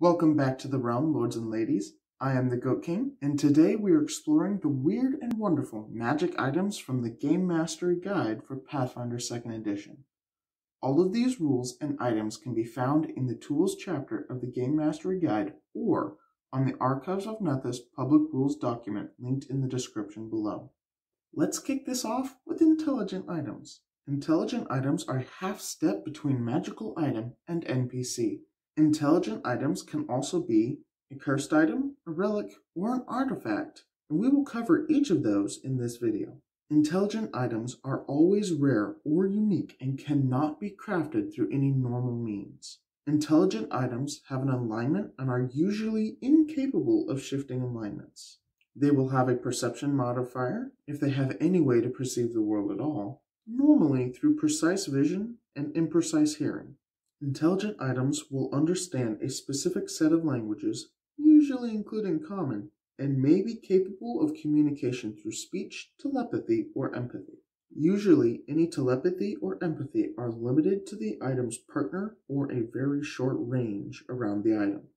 Welcome back to the realm, lords and ladies. I am the Goat King, and today we are exploring the weird and wonderful magic items from the Game Mastery Guide for Pathfinder 2nd Edition. All of these rules and items can be found in the Tools chapter of the Game Mastery Guide or on the Archives of Nethys public rules document linked in the description below. Let's kick this off with intelligent items. Intelligent items are half step between magical item and NPC. Intelligent items can also be a cursed item, a relic, or an artifact, and we will cover each of those in this video. Intelligent items are always rare or unique and cannot be crafted through any normal means. Intelligent items have an alignment and are usually incapable of shifting alignments. They will have a perception modifier if they have any way to perceive the world at all, normally through precise vision and imprecise hearing. Intelligent items will understand a specific set of languages, usually including Common, and may be capable of communication through speech, telepathy, or empathy. Usually, any telepathy or empathy are limited to the item's partner or a very short range around the item.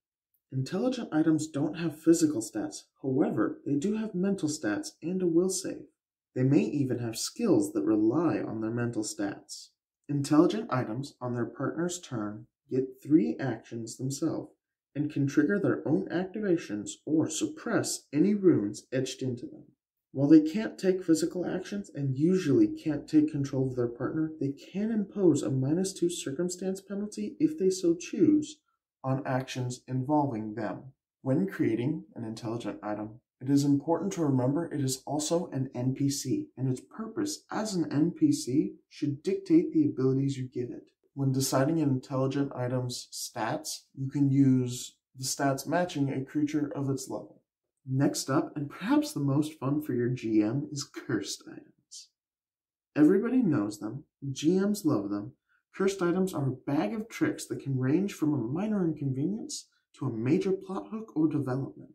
Intelligent items don't have physical stats, however, they do have mental stats and a will save. They may even have skills that rely on their mental stats. Intelligent items on their partner's turn get three actions themselves and can trigger their own activations or suppress any runes etched into them. While they can't take physical actions and usually can't take control of their partner, they can impose a minus two circumstance penalty if they so choose on actions involving them. When creating an intelligent item, it is important to remember it is also an NPC, and its purpose as an NPC should dictate the abilities you give it. When deciding an intelligent item's stats, you can use the stats matching a creature of its level. Next up, and perhaps the most fun for your GM, is cursed items. Everybody knows them, GMs love them. Cursed items are a bag of tricks that can range from a minor inconvenience to a major plot hook or development.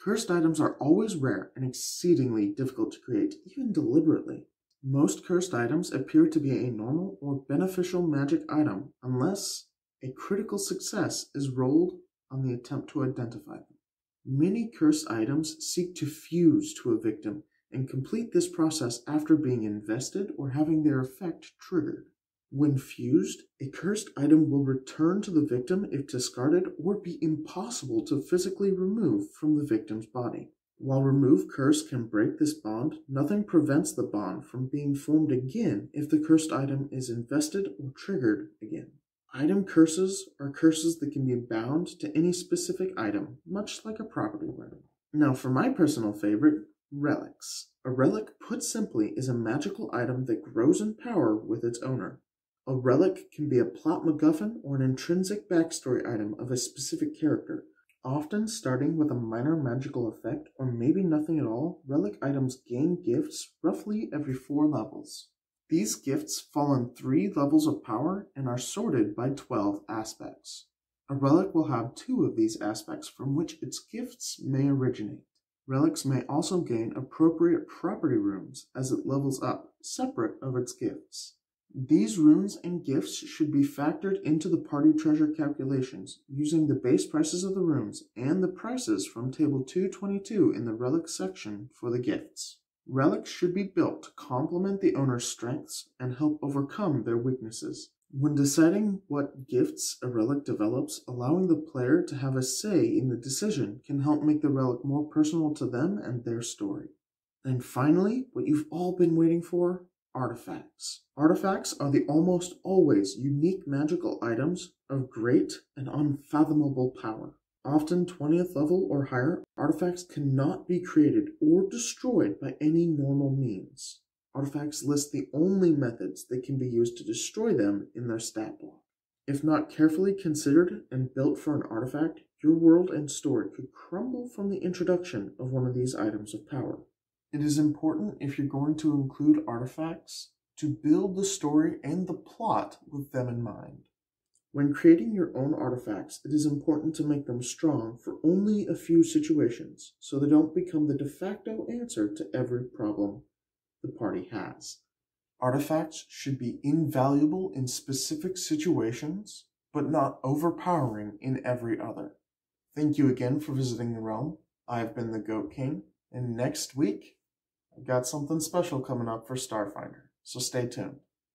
Cursed items are always rare and exceedingly difficult to create, even deliberately. Most cursed items appear to be a normal or beneficial magic item unless a critical success is rolled on the attempt to identify them. Many cursed items seek to fuse to a victim and complete this process after being invested or having their effect triggered. When fused, a cursed item will return to the victim if discarded or be impossible to physically remove from the victim's body. While remove curse can break this bond, nothing prevents the bond from being formed again if the cursed item is invested or triggered again. Item curses are curses that can be bound to any specific item, much like a property rune. Now, for my personal favorite, relics. A relic, put simply, is a magical item that grows in power with its owner. A relic can be a plot MacGuffin or an intrinsic backstory item of a specific character. Often starting with a minor magical effect, or maybe nothing at all, relic items gain gifts roughly every four levels. These gifts fall in three levels of power and are sorted by 12 aspects. A relic will have two of these aspects from which its gifts may originate. Relics may also gain appropriate property runes as it levels up, separate of its gifts. These runes and gifts should be factored into the party treasure calculations using the base prices of the runes and the prices from table 222 in the relics section for the gifts. Relics should be built to complement the owner's strengths and help overcome their weaknesses. When deciding what gifts a relic develops, allowing the player to have a say in the decision can help make the relic more personal to them and their story. And finally, what you've all been waiting for, artifacts. Artifacts are the almost always unique magical items of great and unfathomable power. Often 20th level or higher, artifacts cannot be created or destroyed by any normal means. Artifacts list the only methods that can be used to destroy them in their stat block. If not carefully considered and built for an artifact, your world and story could crumble from the introduction of one of these items of power. It is important if you're going to include artifacts to build the story and the plot with them in mind. When creating your own artifacts, it is important to make them strong for only a few situations so they don't become the de facto answer to every problem the party has. Artifacts should be invaluable in specific situations, but not overpowering in every other. Thank you again for visiting the realm. I've been the Goat King, and next week I've got something special coming up for Starfinder, so stay tuned.